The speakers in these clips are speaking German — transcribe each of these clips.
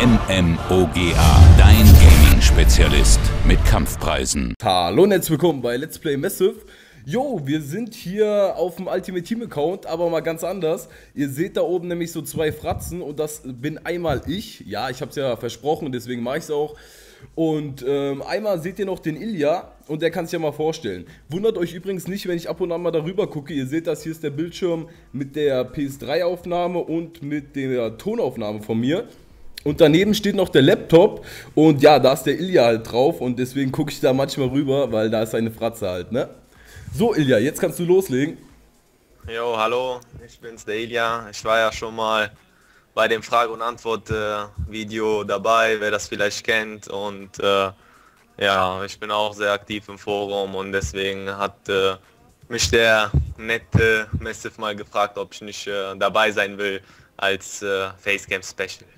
MMOGA, dein Gaming-Spezialist mit Kampfpreisen. Hallo und herzlich willkommen bei Let's Play Massive. Jo, wir sind hier auf dem Ultimate Team Account, aber mal ganz anders. Ihr seht da oben nämlich so zwei Fratzen und das bin einmal ich. Ja, ich habe es ja versprochen, deswegen mache ich es auch. Und ähm, einmal seht ihr noch den Ilya und der kann sich ja mal vorstellen. Wundert euch übrigens nicht, wenn ich ab und an mal darüber gucke. Ihr seht das, hier ist der Bildschirm mit der PS3-Aufnahme und mit der Tonaufnahme von mir. Und daneben steht noch der Laptop und ja, da ist der Ilya halt drauf und deswegen gucke ich da manchmal rüber, weil da ist seine Fratze halt, ne? So Ilya, jetzt kannst du loslegen. Jo, hallo, ich bin's der Ilya. Ich war ja schon mal bei dem Frage- und Antwort-Video äh, dabei, wer das vielleicht kennt und äh, ja, ich bin auch sehr aktiv im Forum und deswegen hat äh, mich der nette Massive mal gefragt, ob ich nicht äh, dabei sein will als äh, Facecam Special.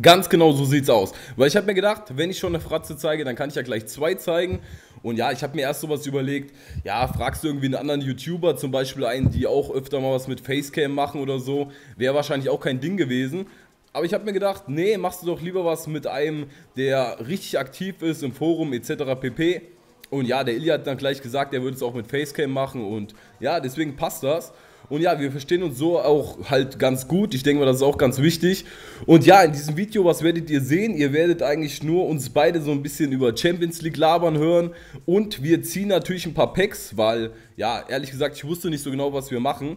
Ganz genau so sieht's aus. Weil ich habe mir gedacht, wenn ich schon eine Fratze zeige, dann kann ich ja gleich zwei zeigen. Und ja, ich habe mir erst sowas überlegt, ja, fragst du irgendwie einen anderen YouTuber, zum Beispiel einen, die auch öfter mal was mit Facecam machen oder so, wäre wahrscheinlich auch kein Ding gewesen. Aber ich habe mir gedacht, nee, machst du doch lieber was mit einem, der richtig aktiv ist im Forum etc. pp. Und ja, der Ilya hat dann gleich gesagt, er würde es auch mit Facecam machen und ja, deswegen passt das. Und ja, wir verstehen uns so auch halt ganz gut. Ich denke mal, das ist auch ganz wichtig. Und ja, in diesem Video, was werdet ihr sehen? Ihr werdet eigentlich nur uns beide so ein bisschen über Champions League labern hören. Und wir ziehen natürlich ein paar Packs, weil, ja, ehrlich gesagt, ich wusste nicht so genau, was wir machen.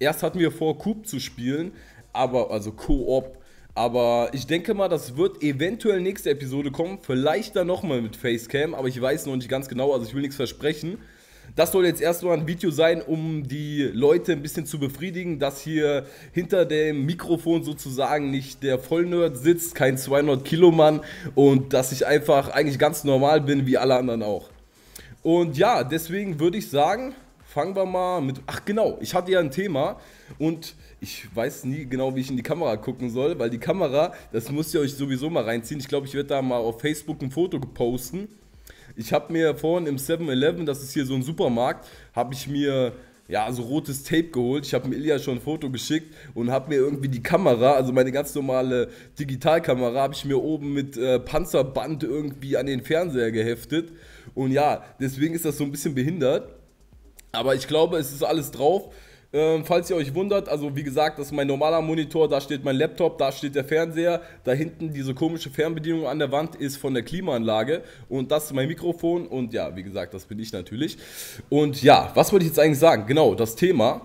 Erst hatten wir vor, Coop zu spielen, aber, also Koop. Aber ich denke mal, das wird eventuell nächste Episode kommen. Vielleicht dann nochmal mit Facecam, aber ich weiß noch nicht ganz genau, also ich will nichts versprechen. Das soll jetzt erstmal ein Video sein, um die Leute ein bisschen zu befriedigen, dass hier hinter dem Mikrofon sozusagen nicht der Vollnerd sitzt, kein 200 Kilo Mann und dass ich einfach eigentlich ganz normal bin, wie alle anderen auch. Und ja, deswegen würde ich sagen, fangen wir mal mit. Ach genau, ich hatte ja ein Thema und ich weiß nie genau, wie ich in die Kamera gucken soll, weil die Kamera, das müsst ihr euch sowieso mal reinziehen. Ich glaube, ich werde da mal auf Facebook ein Foto posten ich habe mir vorhin im 7-Eleven, das ist hier so ein Supermarkt, habe ich mir ja, so rotes Tape geholt. Ich habe mir Ilja schon ein Foto geschickt und habe mir irgendwie die Kamera, also meine ganz normale Digitalkamera, habe ich mir oben mit äh, Panzerband irgendwie an den Fernseher geheftet. Und ja, deswegen ist das so ein bisschen behindert. Aber ich glaube, es ist alles drauf. Ähm, falls ihr euch wundert, also wie gesagt, das ist mein normaler Monitor, da steht mein Laptop, da steht der Fernseher, da hinten diese komische Fernbedienung an der Wand ist von der Klimaanlage und das ist mein Mikrofon und ja, wie gesagt, das bin ich natürlich. Und ja, was wollte ich jetzt eigentlich sagen? Genau, das Thema.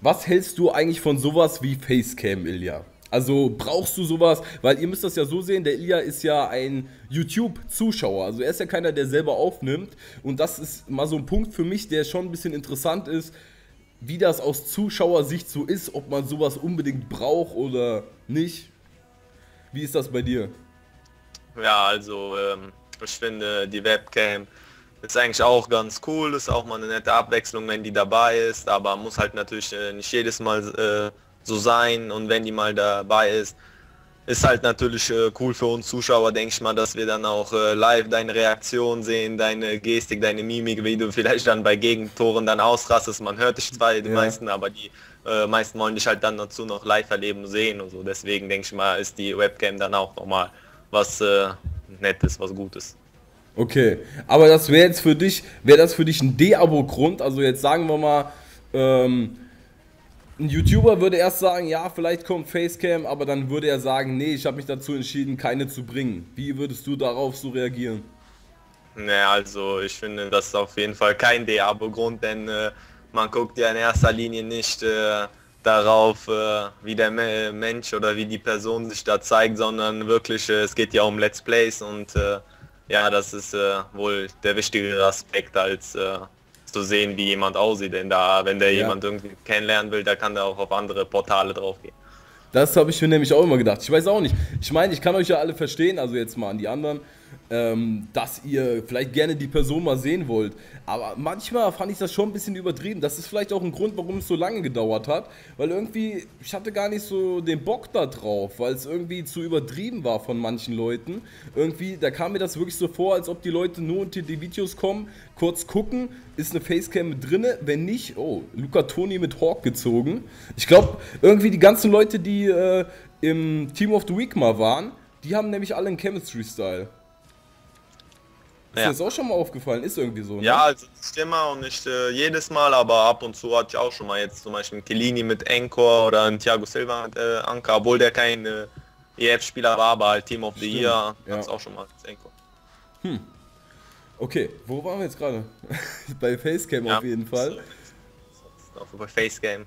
Was hältst du eigentlich von sowas wie Facecam, Ilja? Also brauchst du sowas, weil ihr müsst das ja so sehen, der Ilya ist ja ein YouTube-Zuschauer, also er ist ja keiner, der selber aufnimmt und das ist mal so ein Punkt für mich, der schon ein bisschen interessant ist, wie das aus Zuschauersicht so ist, ob man sowas unbedingt braucht oder nicht. Wie ist das bei dir? Ja, also ähm, ich finde die Webcam ist eigentlich auch ganz cool, ist auch mal eine nette Abwechslung, wenn die dabei ist, aber muss halt natürlich äh, nicht jedes Mal äh, so sein und wenn die mal dabei ist, ist halt natürlich äh, cool für uns Zuschauer, denke ich mal, dass wir dann auch äh, live deine Reaktion sehen, deine Gestik, deine Mimik, wie du vielleicht dann bei Gegentoren dann ausrastest. Man hört dich zwar, die ja. meisten, aber die äh, meisten wollen dich halt dann dazu noch live erleben, sehen und so. Deswegen denke ich mal, ist die Webcam dann auch nochmal was äh, Nettes, was Gutes. Okay, aber das wäre jetzt für dich, wäre das für dich ein D-Abo-Grund? Also jetzt sagen wir mal, ähm, ein YouTuber würde erst sagen, ja, vielleicht kommt Facecam, aber dann würde er sagen, nee, ich habe mich dazu entschieden, keine zu bringen. Wie würdest du darauf so reagieren? Ne, also ich finde, das ist auf jeden Fall kein D-Abo-Grund, denn äh, man guckt ja in erster Linie nicht äh, darauf, äh, wie der Me Mensch oder wie die Person sich da zeigt, sondern wirklich, äh, es geht ja um Let's Plays und äh, ja, das ist äh, wohl der wichtigere Aspekt als zu sehen, wie jemand aussieht. Denn da, wenn der ja. jemand irgendwie kennenlernen will, da kann der auch auf andere Portale drauf gehen. Das habe ich mir nämlich auch immer gedacht. Ich weiß auch nicht. Ich meine, ich kann euch ja alle verstehen, also jetzt mal an die anderen ähm, dass ihr vielleicht gerne die Person mal sehen wollt. Aber manchmal fand ich das schon ein bisschen übertrieben. Das ist vielleicht auch ein Grund, warum es so lange gedauert hat. Weil irgendwie, ich hatte gar nicht so den Bock da drauf, weil es irgendwie zu übertrieben war von manchen Leuten. Irgendwie, da kam mir das wirklich so vor, als ob die Leute nur unter die Videos kommen, kurz gucken, ist eine Facecam mit drinne? Wenn nicht, oh, Luca Toni mit Hawk gezogen. Ich glaube, irgendwie die ganzen Leute, die äh, im Team of the Week mal waren, Die haben nämlich alle einen Chemistry-Style. Ist Ja. dir das auch schon mal aufgefallen? Ist irgendwie so, ne? Ja, also nicht immer und nicht äh, jedes Mal, aber ab und zu hatte ich auch schon mal jetzt zum Beispiel einen Kellini mit Encore oder einen Thiago Silva mit äh, Anker, obwohl der kein äh, EF-Spieler war, aber halt Team of the Stimmt, Year, ja. hat's auch schon mal Encore. Okay, wo waren wir jetzt gerade? Bei Facecam Ja. auf jeden Fall. So, Auf über Face Game.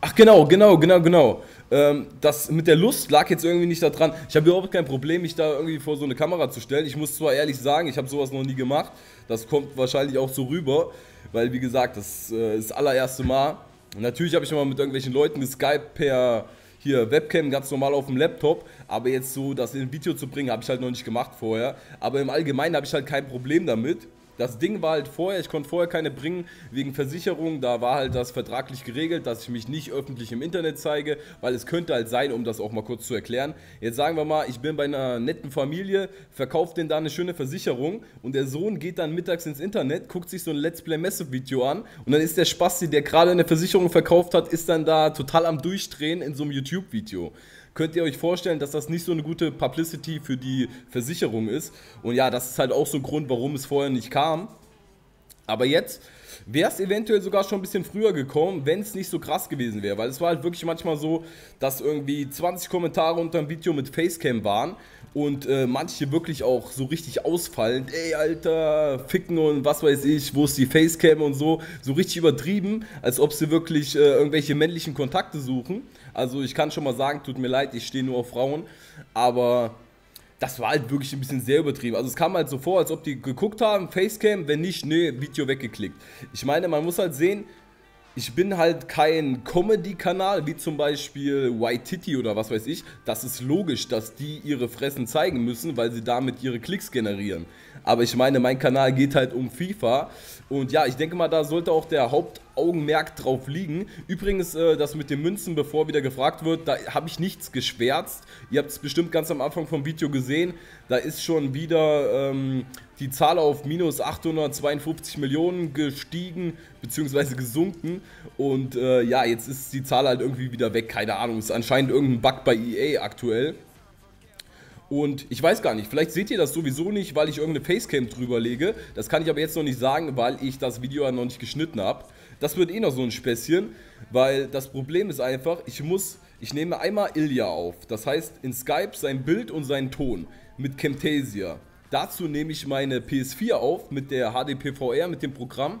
Ach genau, genau, genau, genau. Ähm, das mit der Lust lag jetzt irgendwie nicht da dran. Ich habe überhaupt kein Problem, mich da irgendwie vor so eine Kamera zu stellen. Ich muss zwar ehrlich sagen, ich habe sowas noch nie gemacht. Das kommt wahrscheinlich auch so rüber, weil wie gesagt, das äh, ist das allererste Mal. Natürlich habe ich mal mit irgendwelchen Leuten geskypt per hier Webcam ganz normal auf dem Laptop, aber jetzt so das in ein Video zu bringen, habe ich halt noch nicht gemacht vorher. Aber im Allgemeinen habe ich halt kein Problem damit. Das Ding war halt vorher, ich konnte vorher keine bringen wegen Versicherung, da war halt das vertraglich geregelt, dass ich mich nicht öffentlich im Internet zeige, weil es könnte halt sein, um das auch mal kurz zu erklären. Jetzt sagen wir mal, ich bin bei einer netten Familie, verkauft denen da eine schöne Versicherung und der Sohn geht dann mittags ins Internet, guckt sich so ein Let's Play Messe Video an und dann ist der Spasti, der gerade eine Versicherung verkauft hat, ist dann da total am Durchdrehen in so einem YouTube Video könnt ihr euch vorstellen, dass das nicht so eine gute Publicity für die Versicherung ist. Und ja, das ist halt auch so ein Grund, warum es vorher nicht kam. Aber jetzt wäre es eventuell sogar schon ein bisschen früher gekommen, wenn es nicht so krass gewesen wäre. Weil es war halt wirklich manchmal so, dass irgendwie 20 Kommentare unter dem Video mit Facecam waren und äh, manche wirklich auch so richtig ausfallend, ey Alter, ficken und was weiß ich, wo ist die Facecam und so, so richtig übertrieben, als ob sie wirklich äh, irgendwelche männlichen Kontakte suchen. Also ich kann schon mal sagen, tut mir leid, ich stehe nur auf Frauen, aber das war halt wirklich ein bisschen sehr übertrieben. Also es kam halt so vor, als ob die geguckt haben, Facecam, wenn nicht, nee, Video weggeklickt. Ich meine, man muss halt sehen, ich bin halt kein Comedy-Kanal, wie zum Beispiel White Titty oder was weiß ich. Das ist logisch, dass die ihre Fressen zeigen müssen, weil sie damit ihre Klicks generieren. Aber ich meine, mein Kanal geht halt um FIFA. Und ja, ich denke mal, da sollte auch der Hauptaugenmerk drauf liegen. Übrigens, äh, das mit den Münzen, bevor wieder gefragt wird, da habe ich nichts geschwärzt. Ihr habt es bestimmt ganz am Anfang vom Video gesehen. Da ist schon wieder ähm, die Zahl auf minus 852 Millionen gestiegen, beziehungsweise gesunken. Und äh, ja, jetzt ist die Zahl halt irgendwie wieder weg. Keine Ahnung, ist anscheinend irgendein Bug bei EA aktuell. Und ich weiß gar nicht, vielleicht seht ihr das sowieso nicht, weil ich irgendeine Facecam drüber lege. Das kann ich aber jetzt noch nicht sagen, weil ich das Video ja noch nicht geschnitten habe. Das wird eh noch so ein Späßchen, weil das Problem ist einfach, ich muss, ich nehme einmal Ilya auf. Das heißt in Skype sein Bild und seinen Ton mit Camtasia. Dazu nehme ich meine PS4 auf mit der HDPVR, mit dem Programm.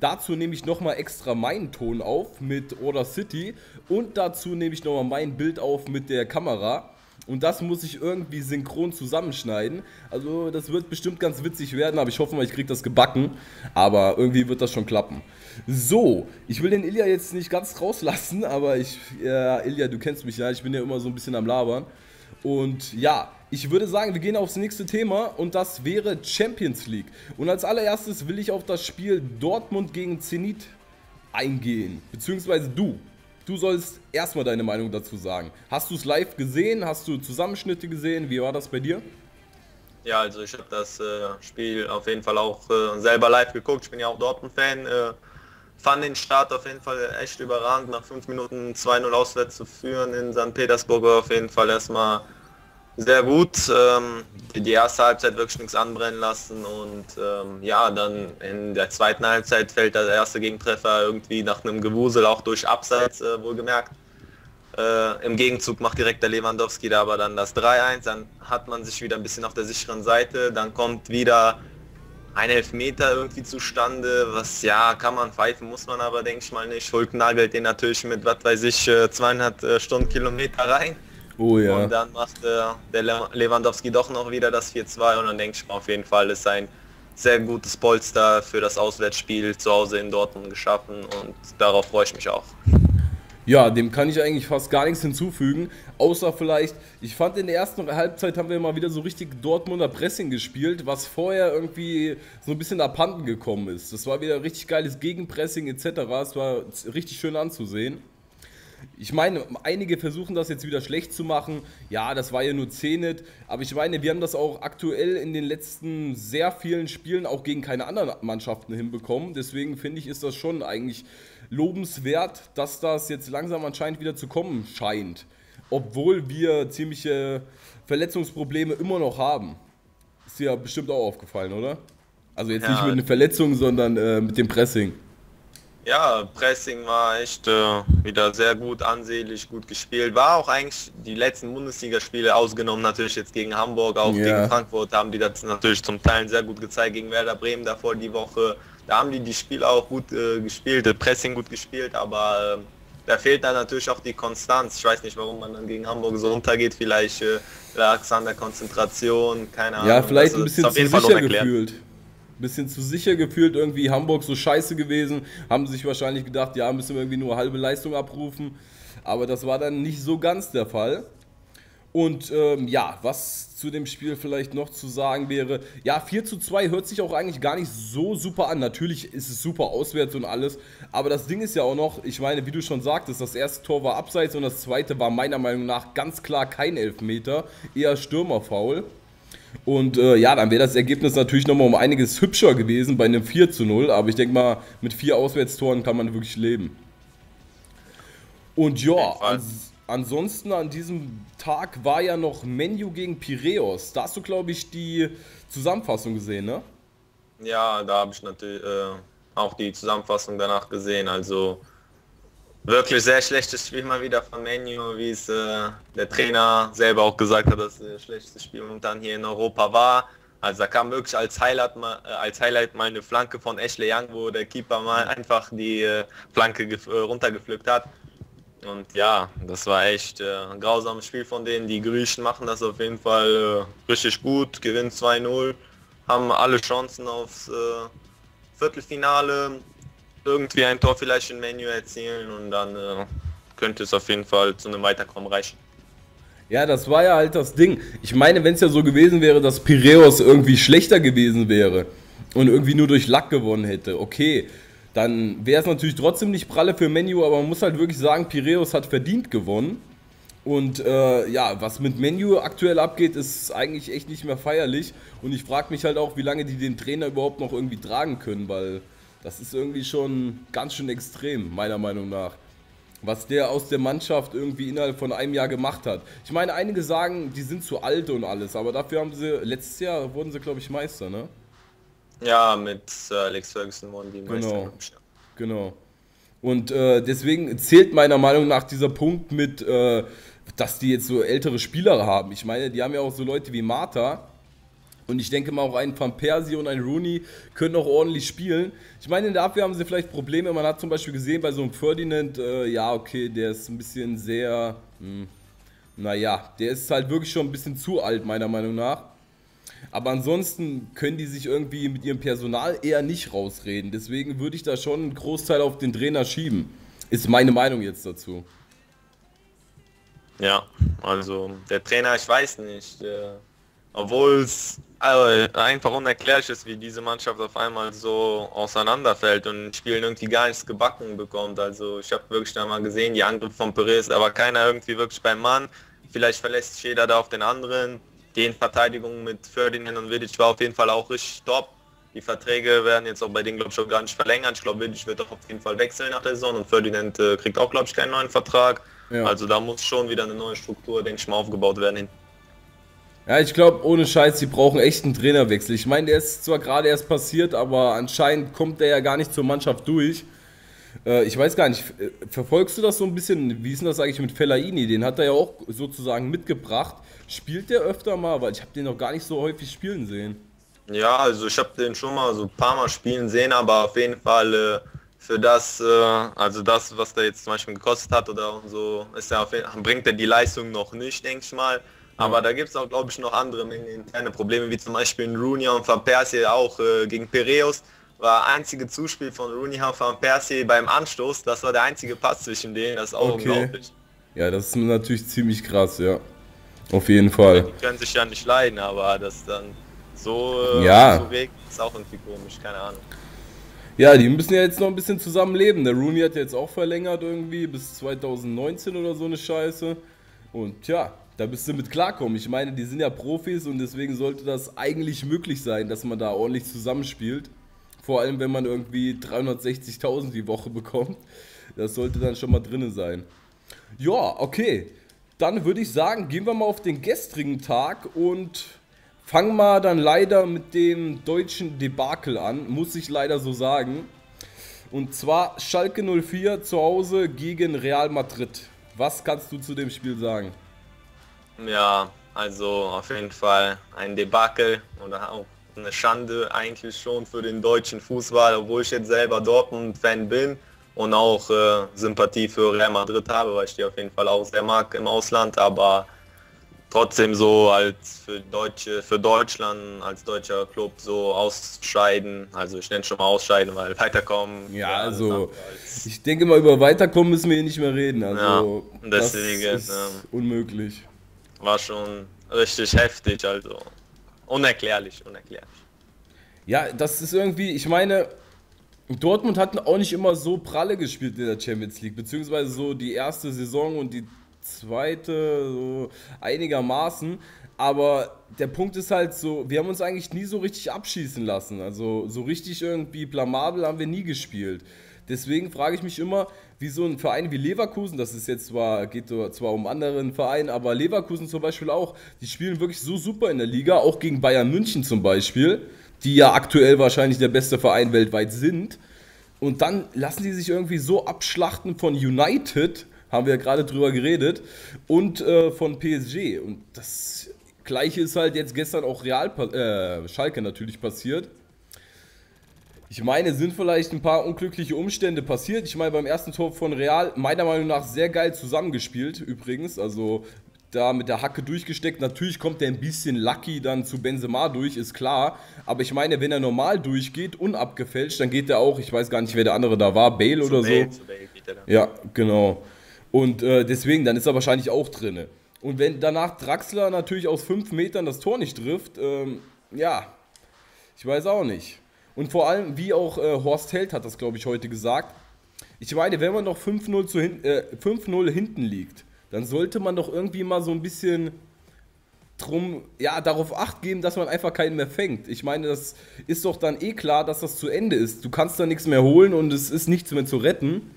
Dazu nehme ich nochmal extra meinen Ton auf mit Order City und dazu nehme ich nochmal mein Bild auf mit der Kamera. Und das muss ich irgendwie synchron zusammenschneiden. Also das wird bestimmt ganz witzig werden, aber ich hoffe mal, ich kriege das gebacken. Aber irgendwie wird das schon klappen. So, ich will den Ilja jetzt nicht ganz rauslassen, aber ich, ja, Ilja, du kennst mich ja, ich bin ja immer so ein bisschen am Labern. Und ja, ich würde sagen, wir gehen aufs nächste Thema und das wäre Champions League. Und als allererstes will ich auf das Spiel Dortmund gegen Zenit eingehen. Beziehungsweise du. Du sollst erstmal deine Meinung dazu sagen. Hast du es live gesehen? Hast du Zusammenschnitte gesehen? Wie war das bei dir? Ja, also ich habe das äh, Spiel auf jeden Fall auch äh, selber live geguckt. Ich bin ja auch Dortmund-Fan. Äh, fand den Start auf jeden Fall echt überragend, nach fünf Minuten 2-0 auswärts zu führen in St. Petersburg war auf jeden Fall erstmal sehr gut. Ähm, die erste Halbzeit wirklich nichts anbrennen lassen und ähm, ja, dann in der zweiten Halbzeit fällt der erste Gegentreffer irgendwie nach einem Gewusel auch durch Abseits äh, wohlgemerkt. Äh, Im Gegenzug macht direkt der Lewandowski da aber dann das 3-1, dann hat man sich wieder ein bisschen auf der sicheren Seite, dann kommt wieder ein Elfmeter irgendwie zustande, was ja, kann man pfeifen, muss man aber denke ich mal nicht. Hulk nagelt den natürlich mit, was weiß ich, äh, 200 äh, Stundenkilometer rein. Oh ja. Und dann macht äh, der Le Lewandowski doch noch wieder das 4-2 und dann denke ich mal auf jeden Fall ist ein sehr gutes Polster für das Auswärtsspiel zu Hause in Dortmund geschaffen und darauf freue ich mich auch. Ja, dem kann ich eigentlich fast gar nichts hinzufügen, außer vielleicht, ich fand in der ersten Halbzeit haben wir mal wieder so richtig Dortmunder Pressing gespielt, was vorher irgendwie so ein bisschen abhanden gekommen ist. Das war wieder richtig geiles Gegenpressing etc. Es war richtig schön anzusehen. Ich meine, einige versuchen das jetzt wieder schlecht zu machen. Ja, das war ja nur Zenit. Aber ich meine, wir haben das auch aktuell in den letzten sehr vielen Spielen auch gegen keine anderen Mannschaften hinbekommen. Deswegen finde ich, ist das schon eigentlich lobenswert, dass das jetzt langsam anscheinend wieder zu kommen scheint. obwohl wir ziemliche Verletzungsprobleme immer noch haben. Ist dir ja bestimmt auch aufgefallen, oder? Also jetzt ja. nicht mit den Verletzungen, sondern äh, mit dem Pressing. Ja, Pressing war echt äh, wieder sehr gut, ansehlich, gut gespielt. War auch eigentlich die letzten Bundesligaspiele ausgenommen, natürlich jetzt gegen Hamburg, auch ja. gegen Frankfurt haben die das natürlich zum Teil sehr gut gezeigt, gegen Werder Bremen davor die Woche. Da haben die die Spiele auch gut äh, gespielt, das Pressing gut gespielt, aber äh, da fehlt dann natürlich auch die Konstanz. Ich weiß nicht, warum man dann gegen Hamburg so untergeht. Vielleicht äh, lag es an der Konzentration, keine Ahnung. Ja, vielleicht ein bisschen zu sicher gefühlt bisschen zu sicher gefühlt, irgendwie Hamburg so scheiße gewesen, haben sich wahrscheinlich gedacht, ja, müssen wir irgendwie nur halbe Leistung abrufen. Aber das war dann nicht so ganz der Fall. Und ähm, ja, was zu dem Spiel vielleicht noch zu sagen wäre, ja, 4 zu 2 hört sich auch eigentlich gar nicht so super an. Natürlich ist es super auswärts und alles, aber das Ding ist ja auch noch, ich meine, wie du schon sagtest, das erste Tor war abseits und das zweite war meiner Meinung nach ganz klar kein Elfmeter, eher Stürmerfaul. Und äh, ja, dann wäre das Ergebnis natürlich nochmal um einiges hübscher gewesen bei einem 4 zu 0. Aber ich denke mal, mit vier Auswärtstoren kann man wirklich leben. Und ja, ans ansonsten an diesem Tag war ja noch Menu gegen Piräus. Da hast du, glaube ich, die Zusammenfassung gesehen, ne? Ja, da habe ich natürlich äh, auch die Zusammenfassung danach gesehen. Also wirklich sehr schlechtes Spiel mal wieder von Menu, wie es äh, der Trainer selber auch gesagt hat, dass das schlechteste Spiel momentan hier in Europa war. Also da kam wirklich als Highlight mal, äh, als Highlight mal eine Flanke von Ashley Young, wo der Keeper mal einfach die äh, Flanke äh, runtergepflückt hat. Und ja, das war echt äh, ein grausames Spiel von denen. Die Griechen machen das auf jeden Fall äh, richtig gut, gewinnen 2-0, haben alle Chancen aufs Viertelfinale irgendwie ein Tor vielleicht in Menu erzielen und dann äh, könnte es auf jeden Fall zu einem Weiterkommen reichen. Ja, das war ja halt das Ding. Ich meine, wenn es ja so gewesen wäre, dass Piräus irgendwie schlechter gewesen wäre und irgendwie nur durch Lack gewonnen hätte, okay, dann wäre es natürlich trotzdem nicht pralle für Menu, aber man muss halt wirklich sagen, Piräus hat verdient gewonnen. Und äh, ja, was mit Menu aktuell abgeht, ist eigentlich echt nicht mehr feierlich. Und ich frage mich halt auch, wie lange die den Trainer überhaupt noch irgendwie tragen können, weil das ist irgendwie schon ganz schön extrem, meiner Meinung nach. Was der aus der Mannschaft irgendwie innerhalb von einem Jahr gemacht hat. Ich meine, einige sagen, die sind zu alt und alles, aber dafür haben sie, letztes Jahr wurden sie, glaube ich, Meister, ne? Ja, mit äh, Alex Ferguson wurden die Meister. Genau. genau. Und äh, deswegen zählt meiner Meinung nach dieser Punkt mit, äh, dass die jetzt so ältere Spieler haben. Ich meine, die haben ja auch so Leute wie Martha, und ich denke mal, auch ein Van Persie und ein Rooney können auch ordentlich spielen. Ich meine, in der Abwehr haben sie vielleicht Probleme. Man hat zum Beispiel gesehen bei so einem Ferdinand, äh, ja, okay, der ist ein bisschen sehr, hm, naja, der ist halt wirklich schon ein bisschen zu alt, meiner Meinung nach. Aber ansonsten können die sich irgendwie mit ihrem Personal eher nicht rausreden. Deswegen würde ich da schon einen Großteil auf den Trainer schieben. Ist meine Meinung jetzt dazu. Ja, also der Trainer, ich weiß nicht. Der obwohl es also, einfach unerklärlich ist, wie diese Mannschaft auf einmal so auseinanderfällt und Spielen irgendwie gar nichts gebacken bekommt. Also ich habe wirklich da mal gesehen, die Angriff von Perez, aber keiner irgendwie wirklich beim Mann. Vielleicht verlässt sich jeder da auf den anderen. Die Verteidigung mit Ferdinand und Vidic war auf jeden Fall auch richtig top. Die Verträge werden jetzt auch bei denen, glaube ich, schon gar nicht verlängert. Ich glaube, Vidic wird auch auf jeden Fall wechseln nach der Saison und Ferdinand äh, kriegt auch, glaube ich, keinen neuen Vertrag. Ja. Also da muss schon wieder eine neue Struktur, denke ich mal, aufgebaut werden. Ja, ich glaube, ohne Scheiß, sie brauchen echt einen Trainerwechsel. Ich meine, der ist zwar gerade erst passiert, aber anscheinend kommt der ja gar nicht zur Mannschaft durch. Äh, ich weiß gar nicht, äh, verfolgst du das so ein bisschen? Wie ist denn das eigentlich mit Fellaini? Den hat er ja auch sozusagen mitgebracht. Spielt der öfter mal? Weil ich habe den noch gar nicht so häufig spielen sehen. Ja, also ich habe den schon mal so ein paar Mal spielen sehen, aber auf jeden Fall äh, für das, äh, also das, was der jetzt zum Beispiel gekostet hat oder so, ist er auf jeden, bringt er die Leistung noch nicht, denke ich mal. Aber da gibt es auch, glaube ich, noch andere interne Probleme, wie zum Beispiel in Rooney und Van Persie auch äh, gegen Piraeus. War einzige Zuspiel von Rooney und Van Persie beim Anstoß. Das war der einzige Pass zwischen denen. Das ist auch okay. unglaublich. Ja, das ist natürlich ziemlich krass, ja. Auf jeden Fall. Die können sich ja nicht leiden, aber das dann so, äh, ja. so weg ist auch irgendwie komisch, keine Ahnung. Ja, die müssen ja jetzt noch ein bisschen zusammenleben. Der Rooney hat jetzt auch verlängert irgendwie bis 2019 oder so eine Scheiße. Und ja, da bist du mit klarkommen. Ich meine, die sind ja Profis und deswegen sollte das eigentlich möglich sein, dass man da ordentlich zusammenspielt. Vor allem, wenn man irgendwie 360.000 die Woche bekommt. Das sollte dann schon mal drin sein. Ja, okay. dann würde ich sagen, gehen wir mal auf den gestrigen Tag und fangen mal dann leider mit dem deutschen Debakel an, muss ich leider so sagen. Und zwar Schalke 04 zu Hause gegen Real Madrid. Was kannst du zu dem Spiel sagen? Ja, also auf jeden Fall ein Debakel oder auch eine Schande eigentlich schon für den deutschen Fußball, obwohl ich jetzt selber Dortmund-Fan bin und auch äh, Sympathie für Real Madrid habe, weil ich die auf jeden Fall auch sehr mag im Ausland, aber trotzdem so als für Deutsche, für Deutschland als deutscher Club so ausscheiden. Also ich nenne schon mal ausscheiden, weil weiterkommen. Ja, also ich denke mal über weiterkommen müssen wir hier nicht mehr reden. Also ja, deswegen das ist ähm, unmöglich. War schon richtig heftig, also unerklärlich, unerklärlich. Ja, das ist irgendwie, ich meine, Dortmund hat auch nicht immer so pralle gespielt in der Champions League, beziehungsweise so die erste Saison und die zweite so einigermaßen. Aber der Punkt ist halt so, wir haben uns eigentlich nie so richtig abschießen lassen. Also so richtig irgendwie blamabel haben wir nie gespielt. Deswegen frage ich mich immer, wie so ein Verein wie Leverkusen, das ist jetzt zwar, geht zwar um anderen Verein, aber Leverkusen zum Beispiel auch, die spielen wirklich so super in der Liga, auch gegen Bayern München zum Beispiel, die ja aktuell wahrscheinlich der beste Verein weltweit sind. Und dann lassen die sich irgendwie so abschlachten von United, haben wir ja gerade drüber geredet, und äh, von PSG. Und das Gleiche ist halt jetzt gestern auch Real, äh, Schalke natürlich passiert. Ich meine, sind vielleicht ein paar unglückliche Umstände passiert. Ich meine, beim ersten Tor von Real, meiner Meinung nach sehr geil zusammengespielt übrigens. Also da mit der Hacke durchgesteckt. Natürlich kommt der ein bisschen lucky dann zu Benzema durch, ist klar. Aber ich meine, wenn er normal durchgeht, unabgefälscht, dann geht er auch, ich weiß gar nicht, wer der andere da war, Bale zu oder Bale, so. Bale ja, genau. Und äh, deswegen, dann ist er wahrscheinlich auch drin. Und wenn danach Draxler natürlich aus 5 Metern das Tor nicht trifft, ähm, ja, ich weiß auch nicht. Und vor allem, wie auch äh, Horst Held hat das, glaube ich, heute gesagt. Ich meine, wenn man noch 5-0 hin, äh, hinten liegt, dann sollte man doch irgendwie mal so ein bisschen drum, ja, darauf acht geben, dass man einfach keinen mehr fängt. Ich meine, das ist doch dann eh klar, dass das zu Ende ist. Du kannst da nichts mehr holen und es ist nichts mehr zu retten.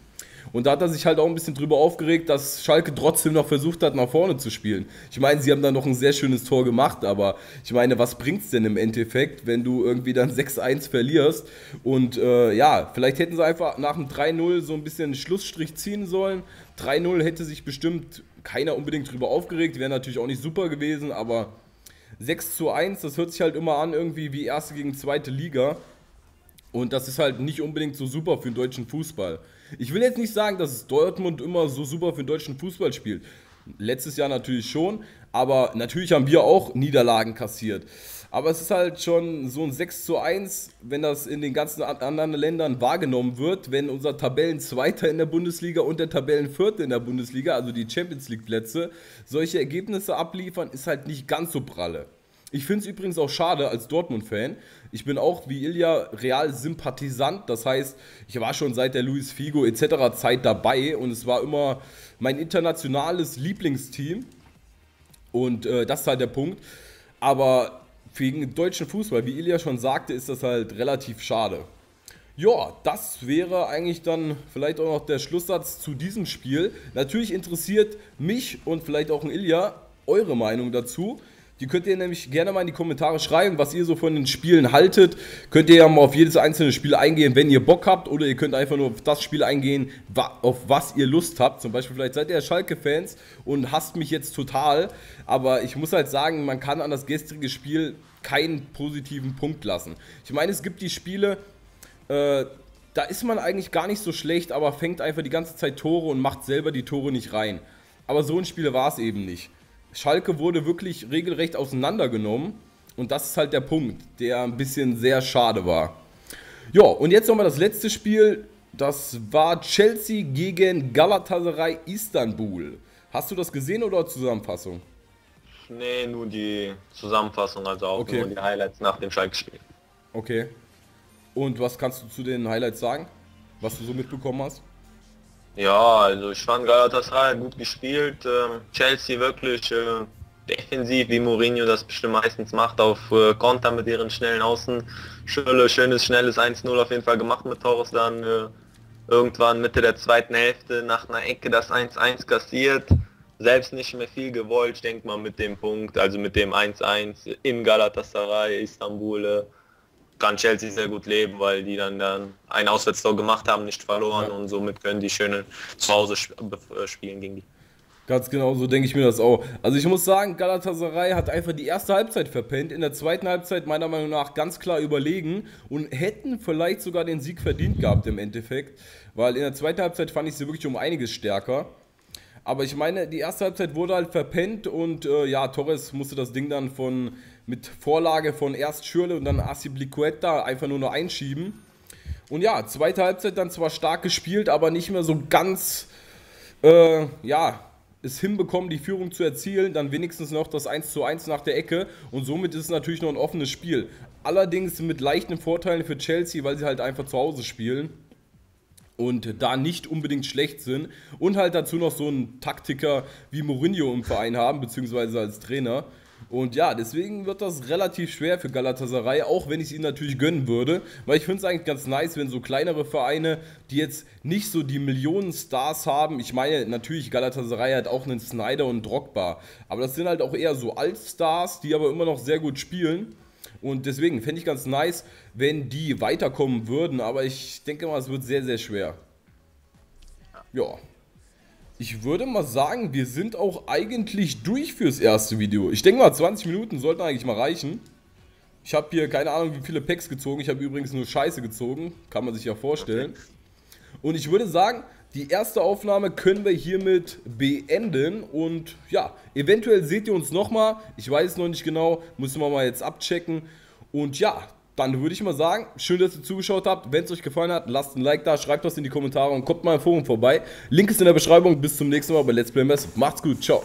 Und da hat er sich halt auch ein bisschen drüber aufgeregt, dass Schalke trotzdem noch versucht hat, nach vorne zu spielen. Ich meine, sie haben da noch ein sehr schönes Tor gemacht, aber ich meine, was bringt es denn im Endeffekt, wenn du irgendwie dann 6-1 verlierst? Und äh, ja, vielleicht hätten sie einfach nach dem 3-0 so ein bisschen einen Schlussstrich ziehen sollen. 3-0 hätte sich bestimmt keiner unbedingt drüber aufgeregt, wäre natürlich auch nicht super gewesen, aber 6 zu 1, das hört sich halt immer an irgendwie wie erste gegen zweite Liga. Und das ist halt nicht unbedingt so super für den deutschen Fußball. Ich will jetzt nicht sagen, dass Dortmund immer so super für den deutschen Fußball spielt. Letztes Jahr natürlich schon, aber natürlich haben wir auch Niederlagen kassiert. Aber es ist halt schon so ein 6 zu 1, wenn das in den ganzen anderen Ländern wahrgenommen wird, wenn unser Tabellenzweiter in der Bundesliga und der Tabellenvierte in der Bundesliga, also die Champions League Plätze, solche Ergebnisse abliefern, ist halt nicht ganz so pralle. Ich finde es übrigens auch schade als Dortmund-Fan. Ich bin auch wie Ilja Real-Sympathisant. Das heißt, ich war schon seit der Luis Figo etc. Zeit dabei und es war immer mein internationales Lieblingsteam. Und äh, das ist halt der Punkt. Aber wegen deutschen Fußball, wie Ilja schon sagte, ist das halt relativ schade. Ja, das wäre eigentlich dann vielleicht auch noch der Schlusssatz zu diesem Spiel. Natürlich interessiert mich und vielleicht auch ein Ilja eure Meinung dazu. Die könnt ihr nämlich gerne mal in die Kommentare schreiben, was ihr so von den Spielen haltet. Könnt ihr ja mal auf jedes einzelne Spiel eingehen, wenn ihr Bock habt. Oder ihr könnt einfach nur auf das Spiel eingehen, auf was ihr Lust habt. Zum Beispiel, vielleicht seid ihr Schalke-Fans und hasst mich jetzt total. Aber ich muss halt sagen, man kann an das gestrige Spiel keinen positiven Punkt lassen. Ich meine, es gibt die Spiele, äh, da ist man eigentlich gar nicht so schlecht, aber fängt einfach die ganze Zeit Tore und macht selber die Tore nicht rein. Aber so ein Spiel war es eben nicht. Schalke wurde wirklich regelrecht auseinandergenommen. Und das ist halt der Punkt, der ein bisschen sehr schade war. Ja, und jetzt nochmal das letzte Spiel. Das war Chelsea gegen Galatasaray Istanbul. Hast du das gesehen oder Zusammenfassung? Nee, nur die Zusammenfassung, also auch okay. nur die Highlights nach dem Schalke-Spiel. Okay. Und was kannst du zu den Highlights sagen? Was du so mitbekommen hast? Ja, also ich fand Galatasaray gut gespielt. Ähm, Chelsea wirklich äh, defensiv, wie Mourinho das bestimmt meistens macht, auf äh, Konter mit ihren schnellen Außen. Schöne, schönes, schnelles 1-0 auf jeden Fall gemacht mit Torres dann äh, irgendwann Mitte der zweiten Hälfte nach einer Ecke das 1-1 kassiert. selbst nicht mehr viel gewollt. Ich denke mal mit dem Punkt, also mit dem 1-1 in Galatasaray, Istanbul, kann Chelsea sehr gut leben, weil die dann, dann ein Auswärtstor gemacht haben, nicht verloren ja. und somit können die schön zu Hause äh, spielen gegen die. Ganz genau, so denke ich mir das auch. Also ich muss sagen, Galatasaray hat einfach die erste Halbzeit verpennt, in der zweiten Halbzeit meiner Meinung nach ganz klar überlegen und hätten vielleicht sogar den Sieg verdient gehabt im Endeffekt, weil in der zweiten Halbzeit fand ich sie wirklich um einiges stärker. Aber ich meine, die erste Halbzeit wurde halt verpennt und äh, ja, Torres musste das Ding dann von mit Vorlage von erst Schürle und dann Asibliqueta einfach nur noch einschieben. Und ja, zweite Halbzeit dann zwar stark gespielt, aber nicht mehr so ganz, äh, ja, es hinbekommen, die Führung zu erzielen, dann wenigstens noch das 1 zu 1 nach der Ecke und somit ist es natürlich noch ein offenes Spiel. Allerdings mit leichten Vorteilen für Chelsea, weil sie halt einfach zu Hause spielen und da nicht unbedingt schlecht sind und halt dazu noch so einen Taktiker wie Mourinho im Verein haben, beziehungsweise als Trainer. Und ja, deswegen wird das relativ schwer für Galatasaray, auch wenn ich es ihnen natürlich gönnen würde, weil ich finde es eigentlich ganz nice, wenn so kleinere Vereine, die jetzt nicht so die Millionen Stars haben, ich meine natürlich Galatasaray hat auch einen Snyder und Drogba, aber das sind halt auch eher so Altstars, die aber immer noch sehr gut spielen. Und deswegen fände ich ganz nice, wenn die weiterkommen würden, aber ich denke mal, es wird sehr, sehr schwer. Ja. Ich würde mal sagen, wir sind auch eigentlich durch fürs erste Video. Ich denke mal, 20 Minuten sollten eigentlich mal reichen. Ich habe hier keine Ahnung, wie viele Packs gezogen. Ich habe übrigens nur Scheiße gezogen. Kann man sich ja vorstellen. Und ich würde sagen, die erste Aufnahme können wir hiermit beenden. Und ja, eventuell seht ihr uns nochmal. Ich weiß es noch nicht genau. Müssen wir mal jetzt abchecken. Und ja, dann würde ich mal sagen, schön, dass ihr zugeschaut habt. Wenn es euch gefallen hat, lasst ein Like da, schreibt das in die Kommentare und kommt mal im Forum vorbei. Link ist in der Beschreibung. Bis zum nächsten Mal bei Let's Play Mess. Macht's gut, ciao.